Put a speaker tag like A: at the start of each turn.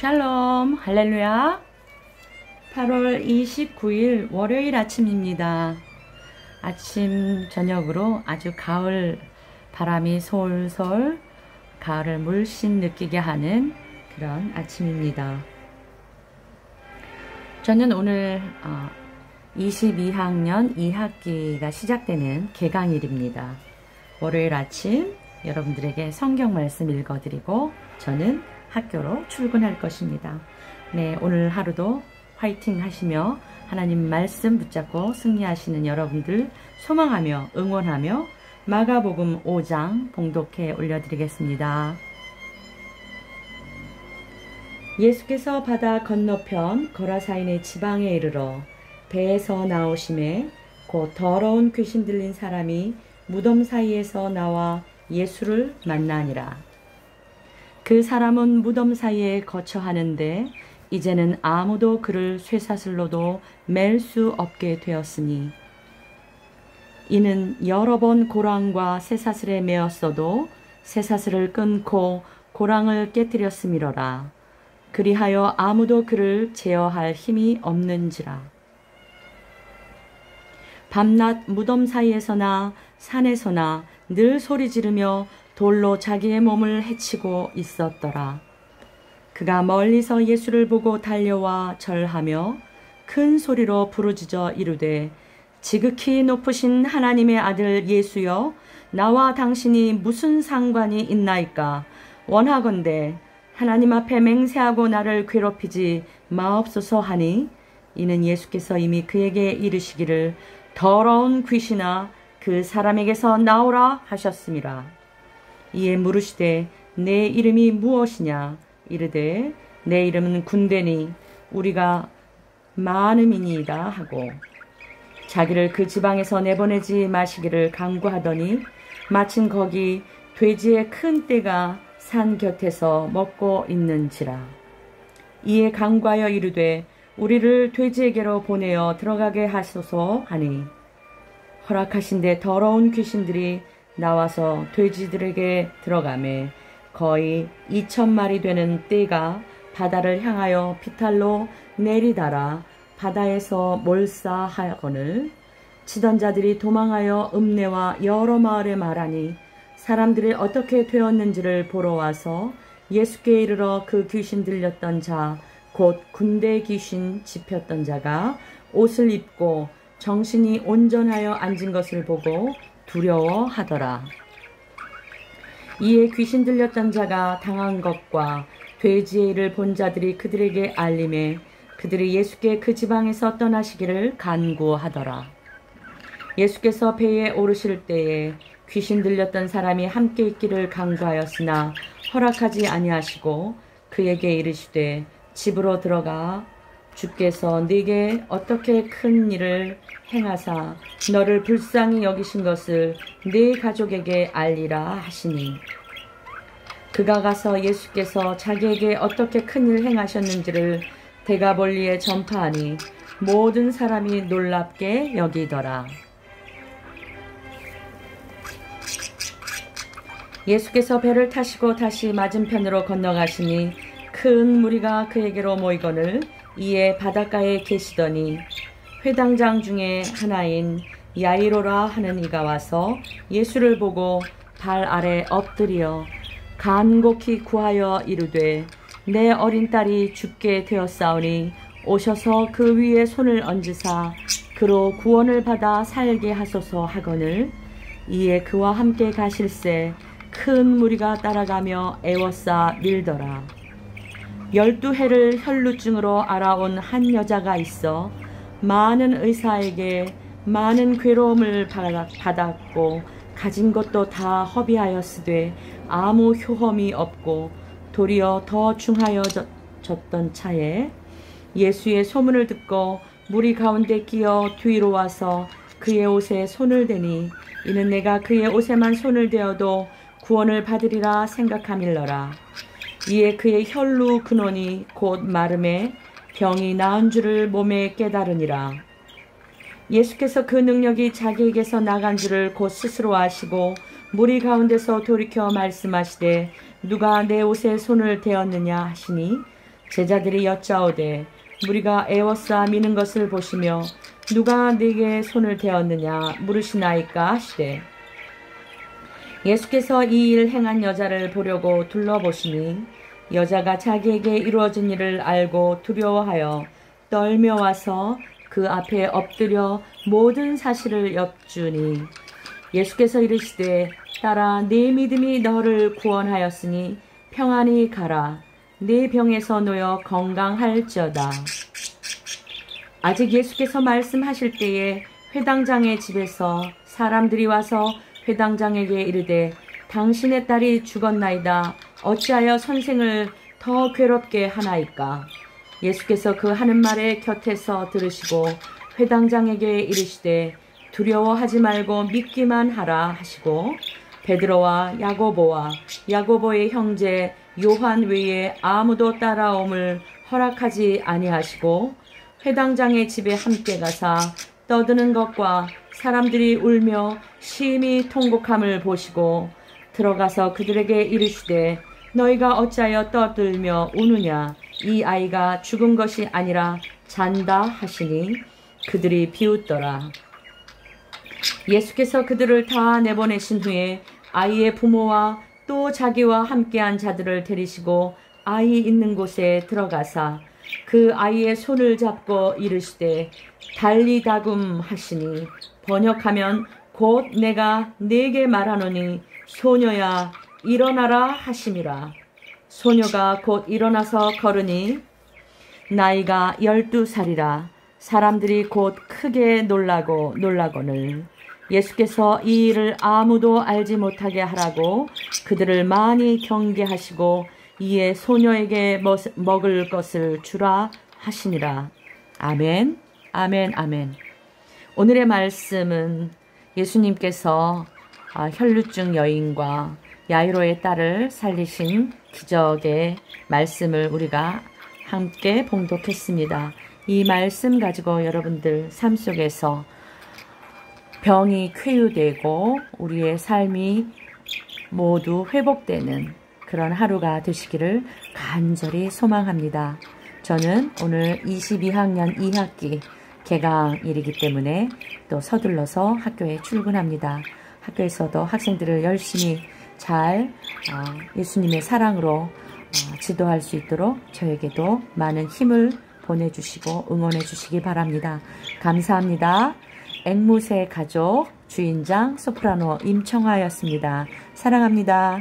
A: 샬롬, 할렐루야. 8월 29일 월요일 아침입니다. 아침, 저녁으로 아주 가을 바람이 솔솔 가을을 물씬 느끼게 하는 그런 아침입니다. 저는 오늘 22학년 어, 2학기가 시작되는 개강일입니다. 월요일 아침 여러분들에게 성경 말씀 읽어드리고 저는 학교로 출근할 것입니다. 네, 오늘 하루도 화이팅 하시며 하나님 말씀 붙잡고 승리하시는 여러분들 소망하며 응원하며 마가복음 5장 봉독해 올려드리겠습니다. 예수께서 바다 건너편 거라사인의 지방에 이르러 배에서 나오심에 곧 더러운 귀신 들린 사람이 무덤 사이에서 나와 예수를 만나니라. 그 사람은 무덤 사이에 거처하는데 이제는 아무도 그를 쇠사슬로도 맬 수 없게 되었으니 이는 여러 번 고랑과 쇠사슬에 매었어도 쇠사슬을 끊고 고랑을 깨뜨렸음이로라. 그리하여 아무도 그를 제어할 힘이 없는지라. 밤낮 무덤 사이에서나 산에서나 늘 소리 지르며 돌로 자기의 몸을 해치고 있었더라. 그가 멀리서 예수를 보고 달려와 절하며 큰 소리로 부르짖어 이르되 지극히 높으신 하나님의 아들 예수여 나와 당신이 무슨 상관이 있나이까 원하건대 하나님 앞에 맹세하고 나를 괴롭히지 마옵소서 하니 이는 예수께서 이미 그에게 이르시기를 더러운 귀신아 그 사람에게서 나오라 하셨습니다. 이에 물으시되 내 이름이 무엇이냐? 이르되 내 이름은 군대니 우리가 많음이니이다 하고 자기를 그 지방에서 내보내지 마시기를 강구하더니 마침 거기 돼지의 큰 떼가 산 곁에서 먹고 있는지라. 이에 강구하여 이르되 우리를 돼지에게로 보내어 들어가게 하소서 하니 허락하신데 더러운 귀신들이 나와서 돼지들에게 들어가매 거의 2천 마리 되는 떼가 바다를 향하여 피탈로 내리달아 바다에서 몰사하거늘 치던 자들이 도망하여 읍내와 여러 마을에 말하니 사람들이 어떻게 되었는지를 보러 와서 예수께 이르러 그 귀신 들렸던 자, 곧 군대 귀신 집혔던 자가 옷을 입고 정신이 온전하여 앉은 것을 보고 두려워하더라. 이에 귀신 들렸던 자가 당한 것과 돼지의 일을 본 자들이 그들에게 알림해 그들이 예수께 그 지방에서 떠나시기를 간구하더라. 예수께서 배에 오르실 때에 귀신 들렸던 사람이 함께 있기를 강구하였으나 허락하지 아니하시고 그에게 이르시되 집으로 들어가 주께서 네게 어떻게 큰 일을 행하사 너를 불쌍히 여기신 것을 네 가족에게 알리라 하시니 그가 가서 예수께서 자기에게 어떻게 큰 일 행하셨는지를 대가볼리에 전파하니 모든 사람이 놀랍게 여기더라. 예수께서 배를 타시고 다시 맞은편으로 건너가시니 큰 무리가 그에게로 모이거늘 이에 바닷가에 계시더니 회당장 중에 하나인 야이로라 하는 이가 와서 예수를 보고 발 아래 엎드려 간곡히 구하여 이르되 내 어린 딸이 죽게 되었사오니 오셔서 그 위에 손을 얹으사 그로 구원을 받아 살게 하소서 하거늘 이에 그와 함께 가실새 큰 무리가 따라가며 애워싸 밀더라. 열두 해를 혈루증으로 알아온 한 여자가 있어 많은 의사에게 많은 괴로움을 받았고 가진 것도 다 허비하였으되 아무 효험이 없고 도리어 더 중하여졌던 차에 예수의 소문을 듣고 무리 가운데 끼어 뒤로 와서 그의 옷에 손을 대니 이는 내가 그의 옷에만 손을 대어도 구원을 받으리라 생각함일러라. 이에 그의 혈루 근원이 곧 마름에 병이 나은 줄을 몸에 깨달으니라. 예수께서 그 능력이 자기에게서 나간 줄을 곧 스스로 아시고 무리 가운데서 돌이켜 말씀하시되 누가 내 옷에 손을 대었느냐 하시니 제자들이 여짜오되 무리가 애워싸 미는 것을 보시며 누가 네게 손을 대었느냐 물으시나이까 하시되 예수께서 이 일 행한 여자를 보려고 둘러보시니 여자가 자기에게 이루어진 일을 알고 두려워하여 떨며 와서 그 앞에 엎드려 모든 사실을 엽주니 예수께서 이르시되 따라 네 믿음이 너를 구원하였으니 평안히 가라. 네 병에서 놓여 건강할지어다. 아직 예수께서 말씀하실 때에 회당장의 집에서 사람들이 와서 회당장에게 이르되 당신의 딸이 죽었나이다. 어찌하여 선생을 더 괴롭게 하나이까? 예수께서 그 하는 말에 곁에서 들으시고 회당장에게 이르시되 두려워하지 말고 믿기만 하라 하시고 베드로와 야고보와 야고보의 형제 요한 외에 아무도 따라옴을 허락하지 아니하시고 회당장의 집에 함께 가사 떠드는 것과 사람들이 울며 심히 통곡함을 보시고 들어가서 그들에게 이르시되 너희가 어찌하여 떠들며 우느냐 이 아이가 죽은 것이 아니라 잔다 하시니 그들이 비웃더라. 예수께서 그들을 다 내보내신 후에 아이의 부모와 또 자기와 함께한 자들을 데리시고 아이 있는 곳에 들어가사 그 아이의 손을 잡고 이르시되 달리다금 하시니 번역하면 곧 내가 네게 말하노니 소녀야 일어나라 하심이라. 소녀가 곧 일어나서 걸으니 나이가 열두 살이라. 사람들이 곧 크게 놀라고 놀라거늘. 예수께서 이 일을 아무도 알지 못하게 하라고 그들을 많이 경계하시고 이에 소녀에게 먹을 것을 주라 하시니라. 아멘, 아멘, 아멘. 오늘의 말씀은 예수님께서 아, 혈루증 여인과 야이로의 딸을 살리신 기적의 말씀을 우리가 함께 봉독했습니다. 이 말씀 가지고 여러분들 삶 속에서 병이 쾌유되고 우리의 삶이 모두 회복되는 그런 하루가 되시기를 간절히 소망합니다. 저는 오늘 22학년 2학기 개강일이기 때문에 또 서둘러서 학교에 출근합니다. 학교에서도 학생들을 열심히 잘 어, 예수님의 사랑으로 어, 지도할 수 있도록 저에게도 많은 힘을 보내주시고 응원해 주시기 바랍니다. 감사합니다. 앵무새 가족 주인장 소프라노 임청화였습니다. 사랑합니다.